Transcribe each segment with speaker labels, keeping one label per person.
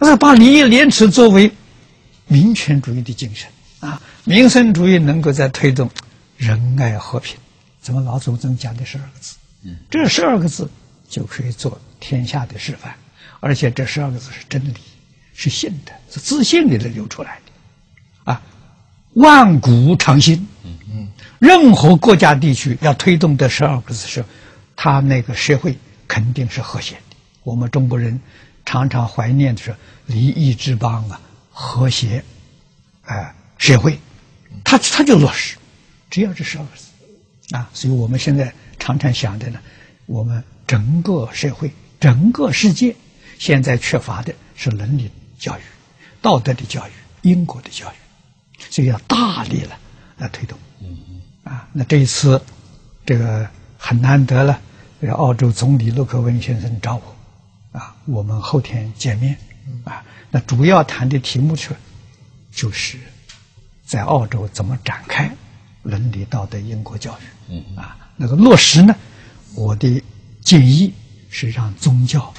Speaker 1: 那把礼义廉耻作为民权主义的精神啊，民生主义能够在推动仁爱和平，怎么老祖宗讲的十二个字？嗯，这十二个字就可以做天下的示范，而且这十二个字是真理，是信的，是自信里头流出来的，啊，万古长新。嗯嗯，任何国家地区要推动这十二个字时，他那个社会肯定是和谐的。我们中国人常常怀念的是礼义之邦啊，和谐，啊，社会，他他就落实，只要这十二个字，啊，所以我们现在常常想的呢，我们整个社会、整个世界现在缺乏的是伦理教育、道德的教育、因果的教育，所以要大力了来推动。啊，那这一次这个很难得了，这个澳洲总理陆克文先生找我。啊，我们后天见面，啊，那主要谈的题目是，就是在澳洲怎么展开伦理道德因果教育，嗯，啊，那个落实呢，我的建议是让宗教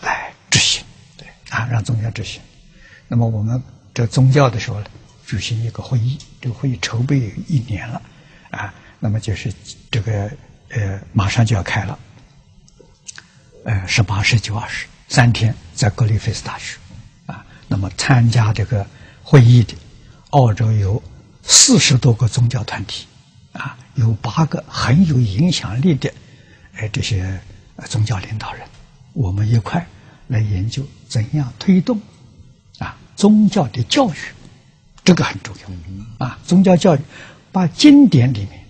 Speaker 1: 来执行，对，啊，让宗教执行。那么我们这宗教的时候呢，举行一个会议，这个会议筹备一年了，啊，那么就是这个呃，马上就要开了。呃，十八、十九、二十三天在格里菲斯大学，啊，那么参加这个会议的，澳洲有四十多个宗教团体，啊，有八个很有影响力的，哎，这些宗教领导人，我们一块来研究怎样推动，啊，宗教的教育，这个很重要，啊，宗教教育，把经典里面，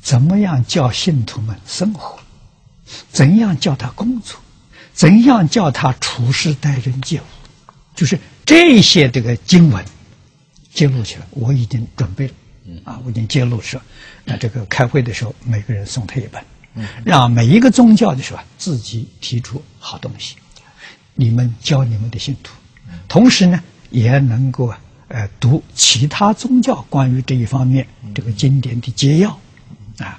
Speaker 1: 怎么样教信徒们生活。怎样叫他工作？怎样叫他处事待人接物？就是这些这个经文揭露起来，我已经准备了，啊，我已经揭露说，那这个开会的时候，每个人送他一本，让每一个宗教的时候自己提出好东西，你们教你们的信徒，同时呢，也能够呃读其他宗教关于这一方面这个经典的摘要，啊，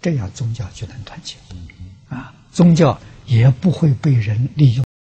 Speaker 1: 这样宗教就能团结。啊宗教也不会被人利用。